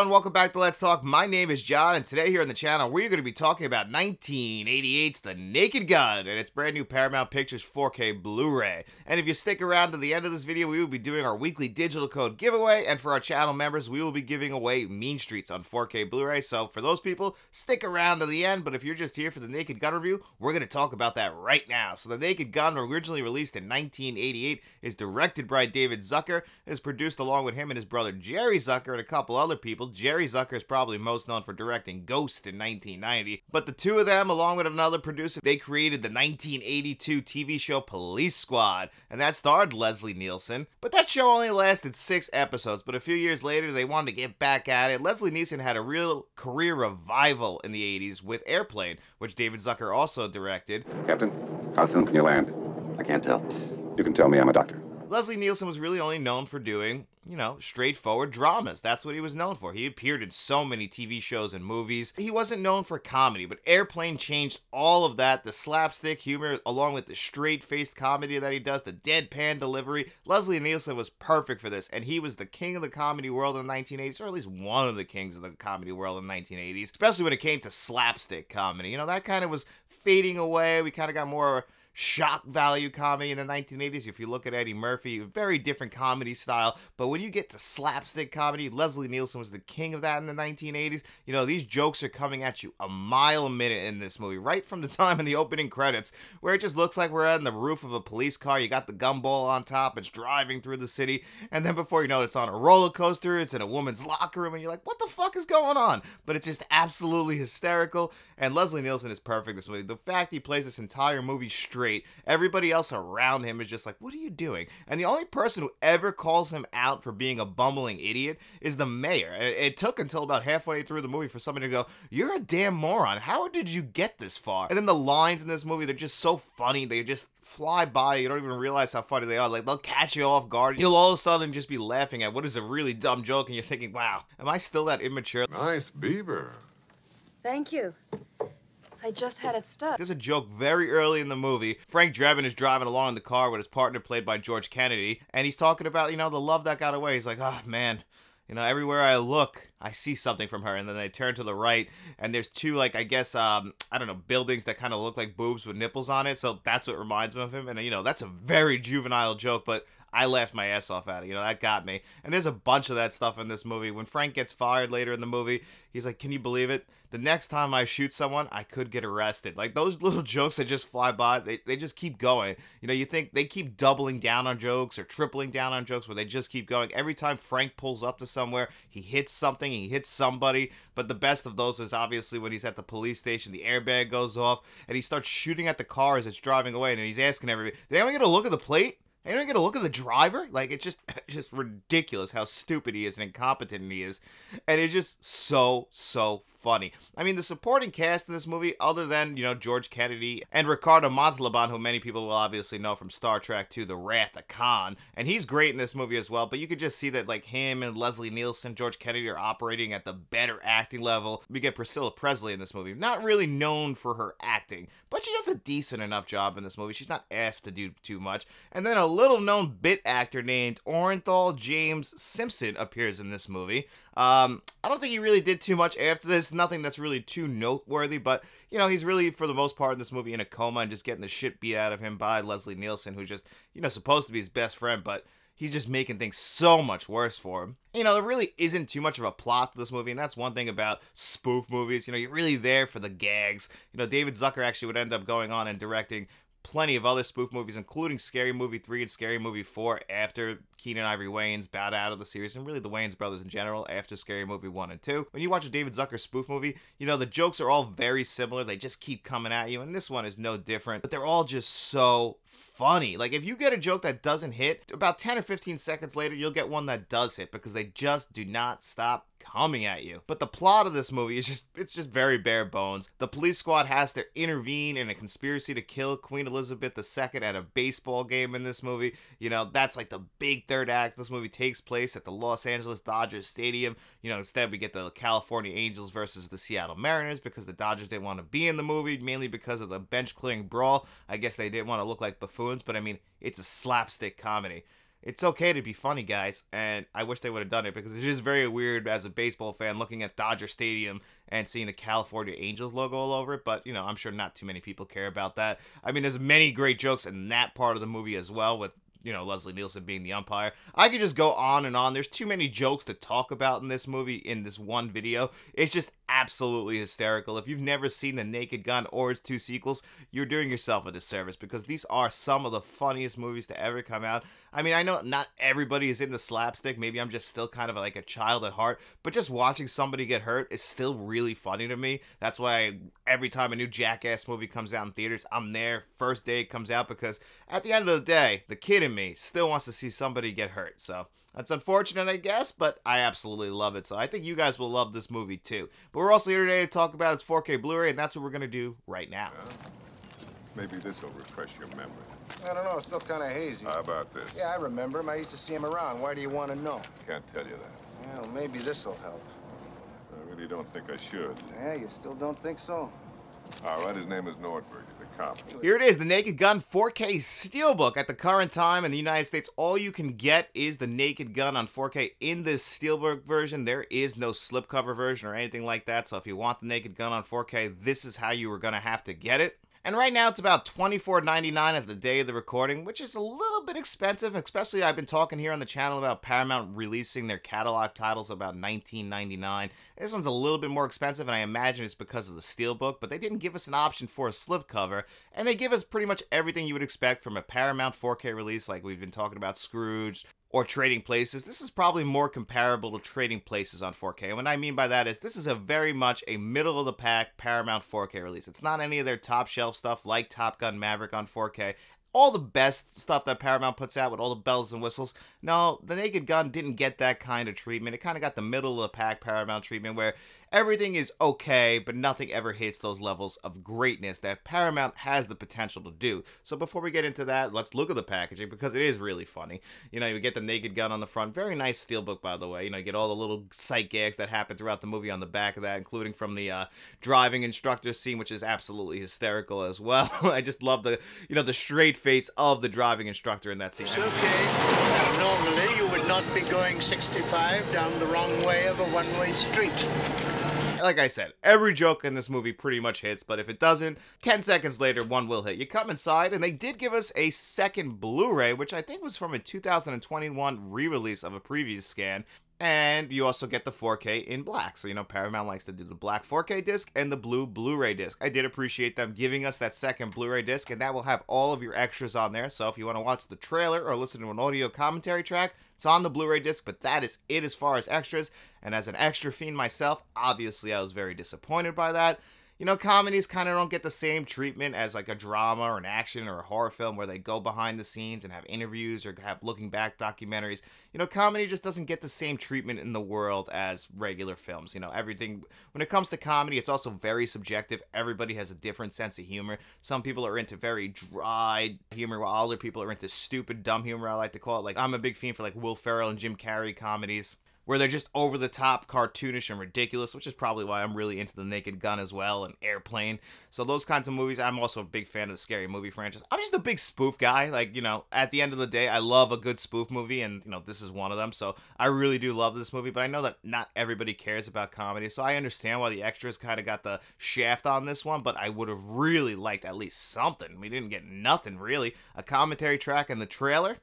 everyone, welcome back to Let's Talk. My name is John, and today here on the channel, we're going to be talking about 1988's The Naked Gun and its brand new Paramount Pictures 4K Blu-ray. And if you stick around to the end of this video, we will be doing our weekly digital code giveaway, and for our channel members, we will be giving away Mean Streets on 4K Blu-ray. So for those people, stick around to the end, but if you're just here for the Naked Gun review, we're going to talk about that right now. So The Naked Gun, originally released in 1988, is directed by David Zucker, is produced along with him and his brother Jerry Zucker and a couple other people people. Jerry Zucker is probably most known for directing Ghost in 1990, but the two of them, along with another producer, they created the 1982 TV show Police Squad, and that starred Leslie Nielsen. But that show only lasted six episodes, but a few years later, they wanted to get back at it. Leslie Nielsen had a real career revival in the 80s with Airplane, which David Zucker also directed. Captain, how soon can you land? I can't tell. You can tell me I'm a doctor. Leslie Nielsen was really only known for doing, you know, straightforward dramas. That's what he was known for. He appeared in so many TV shows and movies. He wasn't known for comedy, but Airplane changed all of that. The slapstick humor, along with the straight faced comedy that he does, the deadpan delivery. Leslie Nielsen was perfect for this, and he was the king of the comedy world in the 1980s, or at least one of the kings of the comedy world in the 1980s, especially when it came to slapstick comedy. You know, that kind of was fading away. We kind of got more shock value comedy in the 1980s. If you look at Eddie Murphy, very different comedy style. But when you get to slapstick comedy, Leslie Nielsen was the king of that in the 1980s. You know, these jokes are coming at you a mile a minute in this movie, right from the time in the opening credits, where it just looks like we're on the roof of a police car. You got the gumball on top, it's driving through the city, and then before you know it, it's on a roller coaster, it's in a woman's locker room, and you're like, what the fuck is going on? But it's just absolutely hysterical, and Leslie Nielsen is perfect this movie. The fact he plays this entire movie straight straight. Everybody else around him is just like, what are you doing? And the only person who ever calls him out for being a bumbling idiot is the mayor. It, it took until about halfway through the movie for somebody to go, you're a damn moron. How did you get this far? And then the lines in this movie, they're just so funny. They just fly by. You don't even realize how funny they are. Like, they'll catch you off guard. You'll all of a sudden just be laughing at what is a really dumb joke, and you're thinking, wow, am I still that immature? Nice beaver. Thank you. I just had it stuck. There's a joke very early in the movie. Frank Drebin is driving along in the car with his partner, played by George Kennedy, and he's talking about, you know, the love that got away. He's like, oh, man, you know, everywhere I look, I see something from her. And then they turn to the right, and there's two, like, I guess, um, I don't know, buildings that kind of look like boobs with nipples on it. So that's what reminds me of him. And, you know, that's a very juvenile joke, but I laughed my ass off at it. You know, that got me. And there's a bunch of that stuff in this movie. When Frank gets fired later in the movie, he's like, Can you believe it? The next time I shoot someone, I could get arrested. Like those little jokes that just fly by, they, they just keep going. You know, you think they keep doubling down on jokes or tripling down on jokes where they just keep going. Every time Frank pulls up to somewhere, he hits something, he hits somebody. But the best of those is obviously when he's at the police station, the airbag goes off, and he starts shooting at the car as it's driving away, and he's asking everybody, Did anyone get a look at the plate? Anyone get a look at the driver? Like it's just it's just ridiculous how stupid he is and incompetent he is. And it's just so, so funny. I mean, the supporting cast in this movie, other than, you know, George Kennedy and Ricardo Montalban, who many people will obviously know from Star Trek II The Wrath of Khan, and he's great in this movie as well, but you could just see that, like, him and Leslie Nielsen, George Kennedy are operating at the better acting level. We get Priscilla Presley in this movie, not really known for her acting, but she does a decent enough job in this movie. She's not asked to do too much. And then a little known bit actor named Orenthal James Simpson appears in this movie. Um, I don't think he really did too much after this. Nothing that's really too noteworthy, but you know, he's really for the most part in this movie in a coma and just getting the shit beat out of him by Leslie Nielsen, who's just you know supposed to be his best friend, but he's just making things so much worse for him. You know, there really isn't too much of a plot to this movie, and that's one thing about spoof movies. You know, you're really there for the gags. You know, David Zucker actually would end up going on and directing plenty of other spoof movies, including Scary Movie 3 and Scary Movie 4 after Keenen Ivory Wayans bowed out of the series, and really the Wayans brothers in general after Scary Movie 1 and 2. When you watch a David Zucker spoof movie, you know, the jokes are all very similar. They just keep coming at you, and this one is no different, but they're all just so funny. Like if you get a joke that doesn't hit, about 10 or 15 seconds later, you'll get one that does hit because they just do not stop coming at you. But the plot of this movie is just it's just very bare bones. The police squad has to intervene in a conspiracy to kill Queen Elizabeth II at a baseball game in this movie. You know, that's like the big third act. This movie takes place at the Los Angeles Dodgers Stadium. You know, instead we get the California Angels versus the Seattle Mariners because the Dodgers didn't want to be in the movie, mainly because of the bench clearing brawl. I guess they didn't want to look like buffoons, but I mean, it's a slapstick comedy. it's okay to be funny, guys. And I wish they would have done it because it's just very weird as a baseball fan looking at Dodger Stadium and seeing the California Angels logo all over it. But, you know, I'm sure not too many people care about that. I mean, there's many great jokes in that part of the movie as well with you know, Leslie Nielsen being the umpire. I could just go on and on. There's too many jokes to talk about in this movie in this one video. It's just absolutely hysterical. If you've never seen The Naked Gun or its two sequels, you're doing yourself a disservice because these are some of the funniest movies to ever come out. I mean, I know not everybody is into slapstick. Maybe I'm just still kind of like a child at heart, but just watching somebody get hurt is still really funny to me. That's why I, every time a new Jackass movie comes out in theaters, I'm there first day it comes out because at the end of the day, the kid in me still wants to see somebody get hurt. So that's unfortunate, I guess, but I absolutely love it. So I think you guys will love this movie too. But we're also here today to talk about its 4K Blu-ray, and that's what we're gonna do right now. Maybe this will refresh your memory. I don't know. It's still kind of hazy. How about this? Yeah, I remember him. I used to see him around. Why do you want to know? Can't tell you that. Well, maybe this will help. I really don't think I should. Yeah, you still don't think so? All right, his name is Nordberg. He's a cop. Here it is, the Naked Gun 4K Steelbook. At the current time in the United States, all you can get is the Naked Gun on 4K in this Steelbook version. There is no slipcover version or anything like that. So if you want the Naked Gun on 4K, this is how you were going to have to get it. And right now it's about $24.99 at the day of the recording, which is a little bit expensive, especially I've been talking here on the channel about Paramount releasing their catalog titles about $19.99. This one's a little bit more expensive, and I imagine it's because of the steelbook, but they didn't give us an option for a slipcover, and they give us pretty much everything you would expect from a Paramount 4K release, like we've been talking about Scrooge, or Trading Places. This is probably more comparable to Trading Places on 4K. And what I mean by that is this is a very much a middle of the pack Paramount 4K release. It's not any of their top shelf stuff like Top Gun Maverick on 4K. All the best stuff that Paramount puts out with all the bells and whistles. No, the Naked Gun didn't get that kind of treatment. It kind of got the middle of the pack Paramount treatment where everything is okay, but nothing ever hits those levels of greatness that Paramount has the potential to do. So before we get into that, let's look at the packaging because it is really funny. You know, you get the Naked Gun on the front. Very nice steelbook, by the way. You know, you get all the little sight gags that happen throughout the movie on the back of that, including from the uh, driving instructor scene, which is absolutely hysterical as well. I just love the, you know, the straight face of the driving instructor in that scene. It's okay. Normally, you would not be going 65 down the wrong way of a one-way street like I said, every joke in this movie pretty much hits, but if it doesn't, 10 seconds later, one will hit. You come inside, and they did give us a second Blu ray, which I think was from a 2021 re release of a previous scan. And you also get the 4K in black. So, you know, Paramount likes to do the black 4K disc and the blue Blu ray disc. I did appreciate them giving us that second Blu ray disc, and that will have all of your extras on there. So, if you want to watch the trailer or listen to an audio commentary track, it's on the Blu ray disc, but that is it as far as extras. And as an extra fiend myself, obviously I was very disappointed by that you know, comedies kind of don't get the same treatment as like a drama or an action or a horror film where they go behind the scenes and have interviews or have looking back documentaries. You know, comedy just doesn't get the same treatment in the world as regular films. You know, everything, when it comes to comedy, it's also very subjective. Everybody has a different sense of humor. Some people are into very dry humor, while other people are into stupid, dumb humor, I like to call it. Like, I'm a big fan for like Will Ferrell and Jim Carrey comedies where they're just over the top, cartoonish, and ridiculous, which is probably why I'm really into The Naked Gun as well and Airplane. So those kinds of movies, I'm also a big fan of the scary movie franchise. I'm just a big spoof guy. Like, you know, at the end of the day, I love a good spoof movie, and, you know, this is one of them. So I really do love this movie, but I know that not everybody cares about comedy. So I understand why the extras kind of got the shaft on this one, but I would have really liked at least something. We didn't get nothing, really. A commentary track and the trailer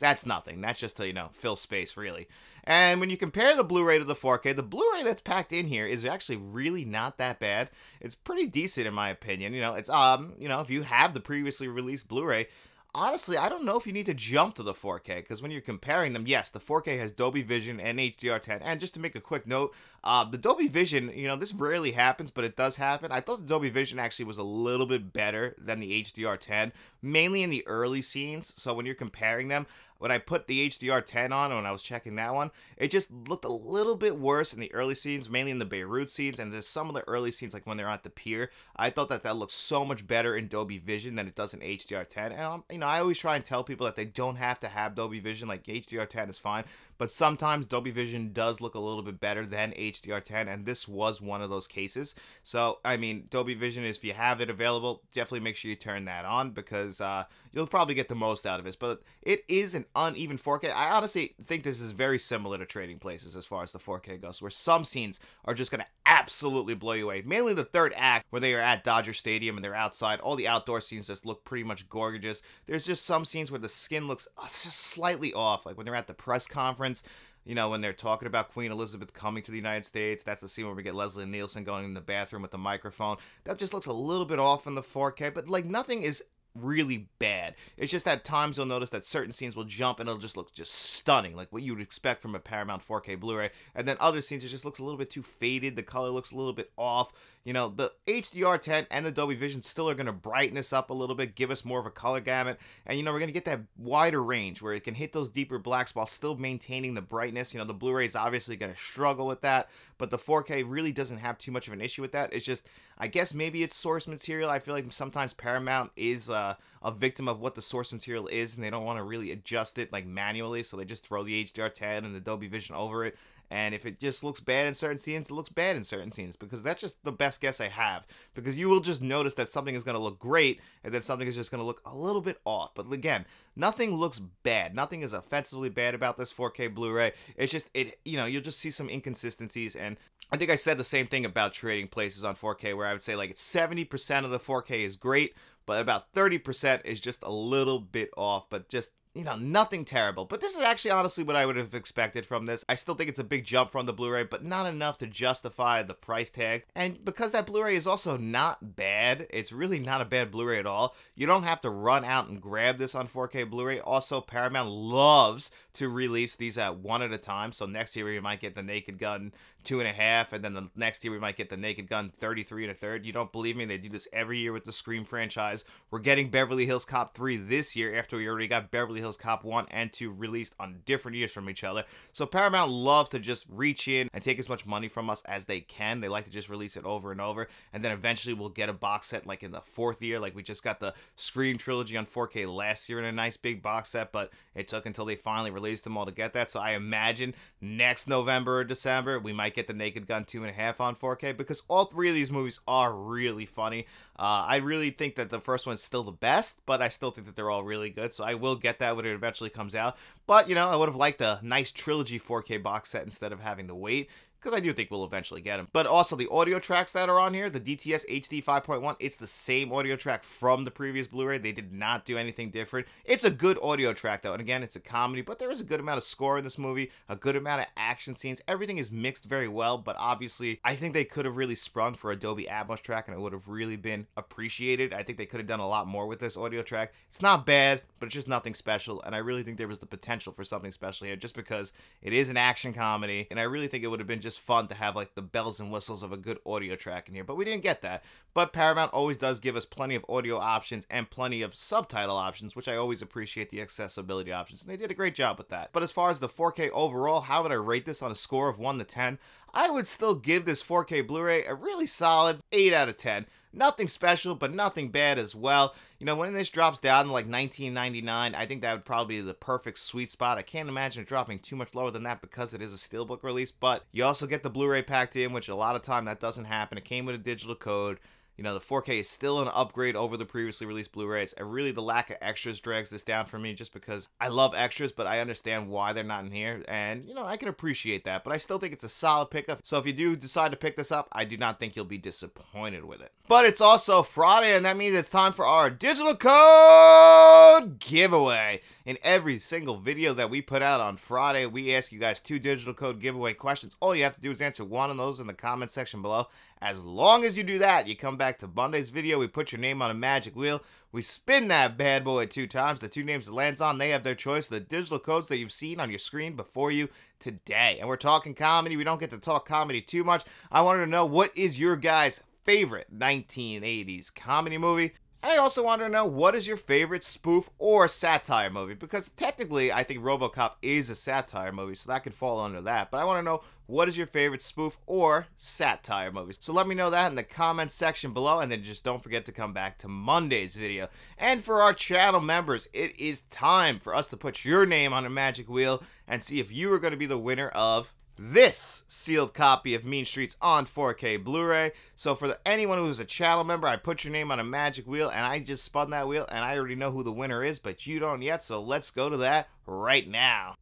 that's nothing. That's just to, you know, fill space, really. And when you compare the Blu-ray to the 4K, the Blu-ray that's packed in here is actually really not that bad. It's pretty decent in my opinion. You know, it's um, you know, if you have the previously released Blu-ray, honestly, I don't know if you need to jump to the 4K because when you're comparing them, yes, the 4K has Dolby Vision and HDR10. And just to make a quick note, uh, the Dolby Vision, you know, this rarely happens, but it does happen. I thought the Dolby Vision actually was a little bit better than the HDR10, mainly in the early scenes. So when you're comparing them, when I put the HDR10 on when I was checking that one, it just looked a little bit worse in the early scenes, mainly in the Beirut scenes, and there's some of the early scenes like when they're at the pier. I thought that that looked so much better in Dolby Vision than it does in HDR10. And um, you know, I always try and tell people that they don't have to have Dolby Vision. Like HDR10 is fine, but sometimes Dolby Vision does look a little bit better than HDR10, and this was one of those cases. So I mean, Dolby Vision is if you have it available, definitely make sure you turn that on because uh, you'll probably get the most out of it. But it is an uneven 4K. I honestly think this is very similar to Trading Places as far as the 4K goes, where some scenes are just going to absolutely blow you away. Mainly the third act, where they are at Dodger Stadium and they're outside. All the outdoor scenes just look pretty much gorgeous. There's just some scenes where the skin looks uh, just slightly off, like when they're at the press conference you know, when they're talking about Queen Elizabeth coming to the United States, that's the scene where we get Leslie Nielsen going in the bathroom with the microphone. That just looks a little bit off in the 4K, but like nothing is really bad. It's just at times you'll notice that certain scenes will jump and it'll just look just stunning, like what you would expect from a Paramount 4K Blu-ray. And then other scenes it just looks a little bit too faded. The color looks a little bit off. You know, the HDR10 and the Dolby Vision still are going to brighten this up a little bit, give us more of a color gamut. And, you know, we're going to get that wider range where it can hit those deeper blacks while still maintaining the brightness. You know, the Blu-ray is obviously going to struggle with that, but the 4K really doesn't have too much of an issue with that. It's just, I guess maybe it's source material. I feel like sometimes Paramount is uh, a victim of what the source material is, and they don't want to really adjust it like manually, so they just throw the HDR10 and the Dolby Vision over it. And if it just looks bad in certain scenes, it looks bad in certain scenes because that's just the best guess I have. Because you will just notice that something is going to look great and then something is just going to look a little bit off. But again, nothing looks bad. Nothing is offensively bad about this 4K Blu-ray. It's just it, you know, you'll just see some inconsistencies and I think I said the same thing about Trading Places on 4K where I would say like 70% of the 4K is great, but about 30% is just a little bit off, but just you know, nothing terrible. But this is actually honestly what I would have expected from this. I still think it's a big jump from the Blu-ray, but not enough to justify the price tag. And because that Blu-ray is also not bad, it's really not a bad Blu-ray at all. You don't have to run out and grab this on 4K Blu-ray. Also, Paramount loves to release these at one at a time. So next year we might get the Naked Gun two and a half, and then the next year we might get the Naked Gun 33 and a third. You don't believe me? They do this every year with the Scream franchise. We're getting Beverly Hills Cop 3 this year after we already got Beverly Hills Cop 1 and 2 released on different years from each other. So Paramount loves to just reach in and take as much money from us as they can. They like to just release it over and over, and then eventually we'll get a box set like in the fourth year. Like we just got the Scream trilogy on 4K last year in a nice big box set, but it took until they finally released them all to get that. So I imagine next November or December we might get the Naked Gun two and a half on 4K because all three of these movies are really funny. Uh, I really think that the first one's still the best, but I still think that they're all really good. So I will get that when it eventually comes out. But you know, I would have liked a nice trilogy 4K box set instead of having to wait because I do think we'll eventually get them. But also the audio tracks that are on here, the DTS HD 5.1, it's the same audio track from the previous Blu-ray. They did not do anything different. It's a good audio track though, and again, it's a comedy, but there is a good amount of score in this movie, a good amount of action scenes. Everything is mixed very well, but obviously, I think they could have really sprung for a Dolby Atmos track, and it would have really been appreciated. I think they could have done a lot more with this audio track. It's not bad, but it's just nothing special, and I really think there was the potential for something special here, just because it is an action comedy, and I really think it would have been just just fun to have like the bells and whistles of a good audio track in here, but we didn't get that. But Paramount always does give us plenty of audio options and plenty of subtitle options, which I always appreciate the accessibility options, and they did a great job with that. But as far as the 4K overall, how would I rate this on a score of 1 to 10? I would still give this 4K Blu-ray a really solid 8 out of 10. Nothing special, but nothing bad as well. You know, when this drops down to like 19.99, I think that would probably be the perfect sweet spot. I can't imagine it dropping too much lower than that because it is a steelbook release, but you also get the Blu-ray packed in, which a lot of time that doesn't happen. It came with a digital code. You know, the 4K is still an upgrade over the previously released Blu-rays. And really, the lack of extras drags this down for me just because I love extras, but I understand why they're not in here. And, you know, I can appreciate that. But I still think it's a solid pickup. So if you do decide to pick this up, I do not think you'll be disappointed with it. But it's also Friday, and that means it's time for our digital code giveaway. In every single video that we put out on Friday, we ask you guys two digital code giveaway questions. All you have to do is answer one of those in the comment section below. As long as you do that, you come back to Monday's video, we put your name on a magic wheel, we spin that bad boy two times. The two names it lands on, they have their choice. The digital codes that you've seen on your screen before you today. And we're talking comedy. We don't get to talk comedy too much. I wanted to know what is your guys' favorite 1980s comedy movie? And I also want to know what is your favorite spoof or satire movie? Because technically, I think Robocop is a satire movie, so that could fall under that. But I want to know what is your favorite spoof or satire movie? So let me know that in the comments section below, and then just don't forget to come back to Monday's video. And for our channel members, it is time for us to put your name on a magic wheel and see if you are going to be the winner of this sealed copy of Mean Streets on 4K Blu-ray. So for the, anyone who's a channel member, I put your name on a magic wheel and I just spun that wheel and I already know who the winner is, but you don't yet. So let's go to that right now.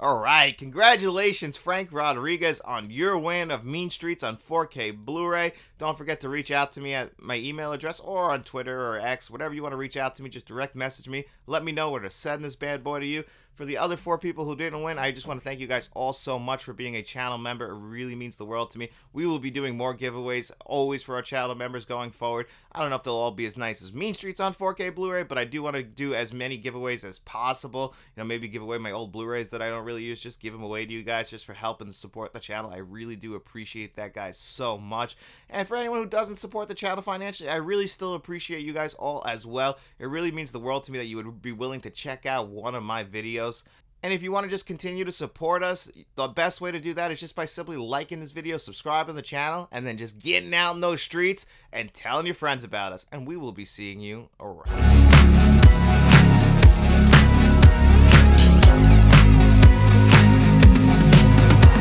All right, congratulations, Frank Rodriguez, on your win of Mean Streets on 4K Blu-ray. Don't forget to reach out to me at my email address or on Twitter or X, whatever you want to reach out to me. Just direct message me. Let me know where to send this bad boy to you. For the other four people who didn't win, I just want to thank you guys all so much for being a channel member. It really means the world to me. We will be doing more giveaways always for our channel members going forward. I don't know if they'll all be as nice as Mean Streets on 4K Blu-ray, but I do want to do as many giveaways as possible. You know, maybe give away my old Blu-rays that I don't really use. Just give them away to you guys just for helping support the channel. I really do appreciate that, guys, so much. And for anyone who doesn't support the channel financially, I really still appreciate you guys all as well. It really means the world to me that you would be willing to check out one of my videos. And if you want to just continue to support us, the best way to do that is just by simply liking this video, subscribing to the channel, and then just getting out in those streets and telling your friends about us. And we will be seeing you around.